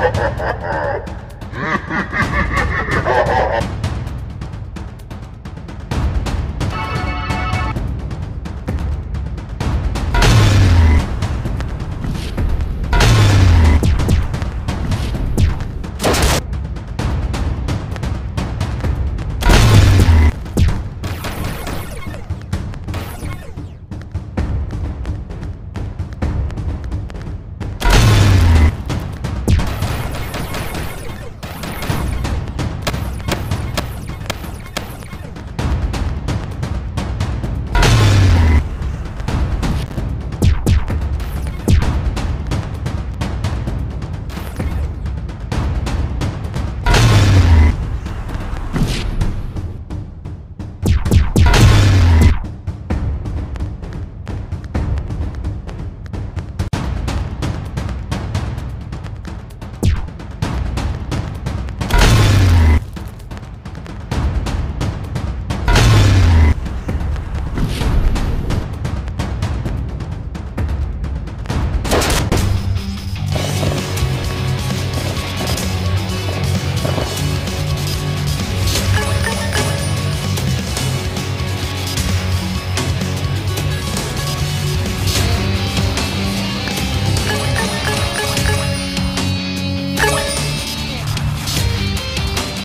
Ha ha ha!